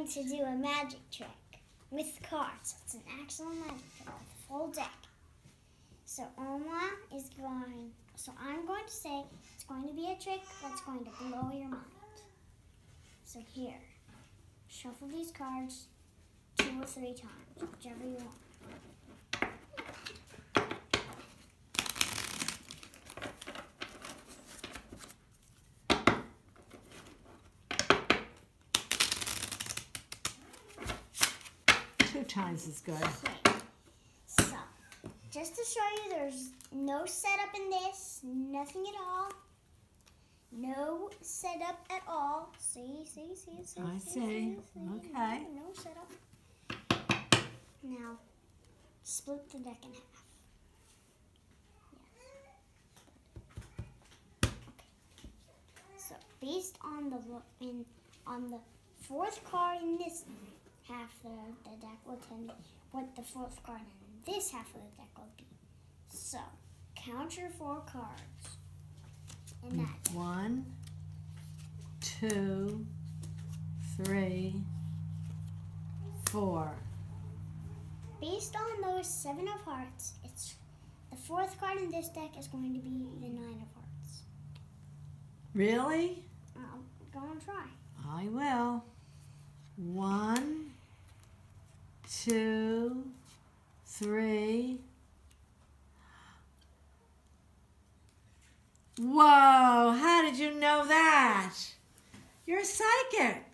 going to do a magic trick with cards. It's an actual magic trick with a full deck. So Oma is going, so I'm going to say it's going to be a trick that's going to blow your mind. So here, shuffle these cards two or three times, whichever you want. Two times is good. Okay. So, just to show you, there's no setup in this, nothing at all. No setup at all. See, see, see, see. I see. Okay. No, no setup. Now, split the deck in half. Yes. Okay. So, based on the in on the fourth card in this half of the deck will me what the fourth card in this half of the deck will be. So, count your four cards that. One, two, three, four. Based on those seven of hearts, it's the fourth card in this deck is going to be the nine of hearts. Really? I'll go and try. I will. One, two, three. Whoa, how did you know that? You're a psychic.